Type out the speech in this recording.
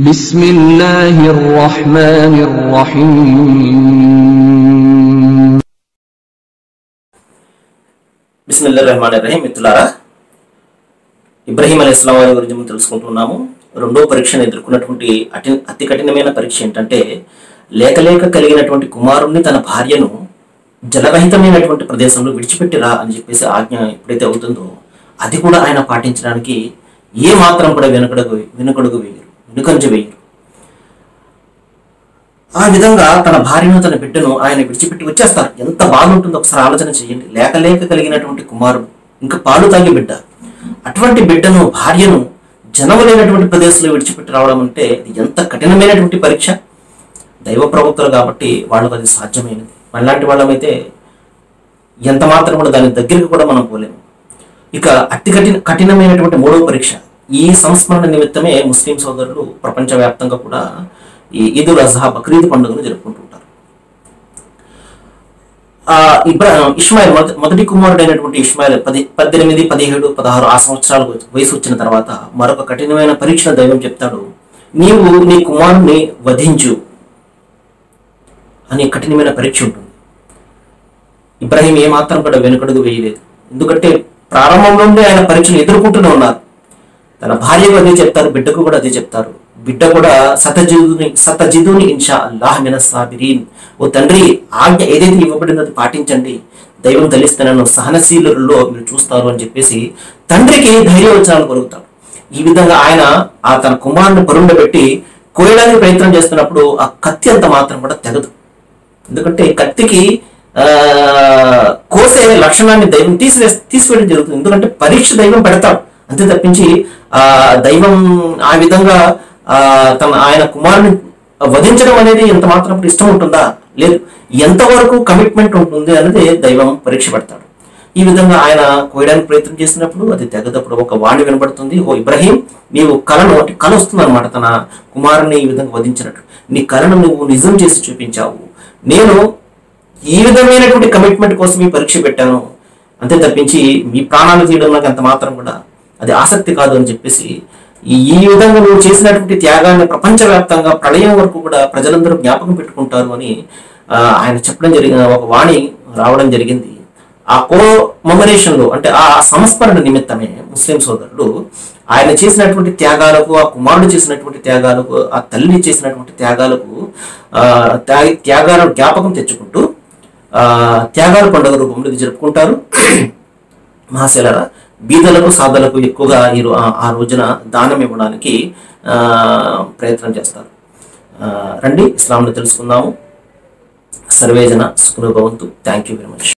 بسم الله الرحمن الرحيم బిస్మిల్లా రహమాన్ రహీం మిత్రులారా ఇబ్రహీం అలీ ఇస్లాం వారి గురించి మనం తెలుసుకుంటున్నాము రెండో పరీక్షను ఎదుర్కొన్నటువంటి అటి అతి కఠినమైన పరీక్ష ఏంటంటే లేక లేక కలిగినటువంటి కుమారుణ్ణి తన భార్యను జలరహితమైనటువంటి ప్రదేశంలో విడిచిపెట్టిరా అని చెప్పేసి ఆజ్ఞ ఎప్పుడైతే అవుతుందో అది కూడా ఆయన పాటించడానికి ఏ మాత్రం కూడా వెనుకడుగు వెనుకడుగు వేయరు వెనుకంజ వేయరు ఆ విధంగా తన భార్యను తన బిడ్డను ఆయన విడిచిపెట్టి వచ్చేస్తారు. ఎంత బాగుంటుందో ఒకసారి ఆలోచన చేయండి. లేక లేక కలిగినటువంటి కుమారుడు ఇంకా పాలు తాగి బిడ్డ. అటువంటి బిడ్డను భార్యను జనము లేనటువంటి ప్రదేశంలో విడిచిపెట్టి రావడం అంటే ఎంత కఠినమైనటువంటి పరీక్ష. దైవ ప్రవక్తలు కాబట్టి వాళ్ళకు అది సాధ్యమైనది. మనలాంటి వాళ్ళమైతే ఎంత మాత్రం కూడా దాని దగ్గరికి కూడా మనం పోలేము. ఇక అతి కఠిన కఠినమైనటువంటి మూడవ పరీక్ష. ఈ సంస్మరణ నిమిత్తమే ముస్లిం సోదరులు ప్రపంచవ్యాప్తంగా కూడా ఈ ఈదుల్ అజహా బక్రీద్ పండుగను జరుపుకుంటుంటారు ఆ ఇబ్రా ఇస్మాయిల్ మొదటి కుమారుడైనటువంటి ఇస్మాయిల్ పది పద్దెనిమిది పదిహేడు పదహారు ఆ సంవత్సరాలు వయసు వచ్చిన తర్వాత మరొక కఠినమైన పరీక్ష దైవం చెప్తాడు నీవు నీ కుమారుని వధించు అనే కఠినమైన పరీక్ష ఉంటుంది. ఇబ్రాహీం ఏమాత్రం కూడా వెనుకడుగు వేయలేదు. ఎందుకంటే ప్రారంభంలోనే ఆయన పరీక్షలు ఎదుర్కొంటూనే ఉన్నారు. తన భార్యకు అదే చెప్తారు బిడ్డకు కూడా అదే చెప్తారు. బిడ్డ కూడా సతజిదుని సతజిదుని ఇన్షా అల్లాహ్ మిన సాబిరీన్ ఓ తండ్రి ఆజ్ఞ ఏదైతే ఇవ్వబడిందో అది పాటించండి. దైవం తలిస్తానను సహనశీలుల్లో మీరు చూస్తారు అని చెప్పేసి తండ్రికి ధైర్యవచనాలు కలుగుతాడు ఈ విధంగా ఆయన ఆ తన కుమారుని పరుండబెట్టి కోయడానికి ప్రయత్నం చేస్తున్నప్పుడు ఆ కత్తి అంత మాత్రం కూడా తెగదు. ఎందుకంటే కత్తికి ఆ కోసే లక్షణాన్ని దైవం తీసివే తీసివేయడం జరుగుతుంది. ఎందుకంటే పరీక్ష దైవం పెడతాడు. అంతే తప్పించి ఆ దైవం ఆ విధంగా ఆ తన ఆయన కుమారుని వధించడం అనేది ఎంత మాత్రం ఇష్టం ఉంటుందా? లేదు. ఎంతవరకు కమిట్మెంట్ ఉంటుంది అనేది దైవం పరీక్ష పెడతాడు. ఈ విధంగా ఆయన కోయడానికి ప్రయత్నం చేసినప్పుడు అది తెగదప్పుడు ఒక వాణి వినబడుతుంది. ఓ ఇబ్రహీం నీవు కళను అంటే కల వస్తుంది అనమాట తన కుమారుని ఈ విధంగా వధించినట్టు. నీ కళను నువ్వు నిజం చేసి చూపించావు. నేను ఈ విధమైనటువంటి కమిట్మెంట్ కోసం ఈ పరీక్ష పెట్టాను. అంతే తప్పించి మీ ప్రాణాలు తీయడం నాకు అంత మాత్రం కూడా అది ఆసక్తి కాదు అని చెప్పేసి ఈ విధంగా నువ్వు చేసినటువంటి త్యాగాన్ని ప్రపంచవ్యాప్తంగా ప్రళయం వరకు కూడా ప్రజలందరూ జ్ఞాపకం పెట్టుకుంటారు అని ఆయన చెప్పడం జరిగిన ఒక వాణి రావడం జరిగింది. ఆ కో లో అంటే ఆ సంస్మరణ నిమిత్తమే ముస్లిం సోదరుడు ఆయన చేసినటువంటి త్యాగాలకు ఆ కుమారుడు చేసినటువంటి త్యాగాలకు ఆ తల్లి చేసినటువంటి త్యాగాలకు ఆ త్యాగ- త్యాగాలను జ్ఞాపకం తెచ్చుకుంటూ ఆ త్యాగాల పండుగ రూపంలో ఇది జరుపుకుంటారు. మహాశైలరా బీదలకు సాధలకు ఎక్కువగా ఈ ఆ- రోజున దానం ఇవ్వడానికి ప్రయత్నం చేస్తారు. రండి ఇస్లాంను తెలుసుకుందాము. సర్వేజన సుఖనుభవంతు. Thank you very much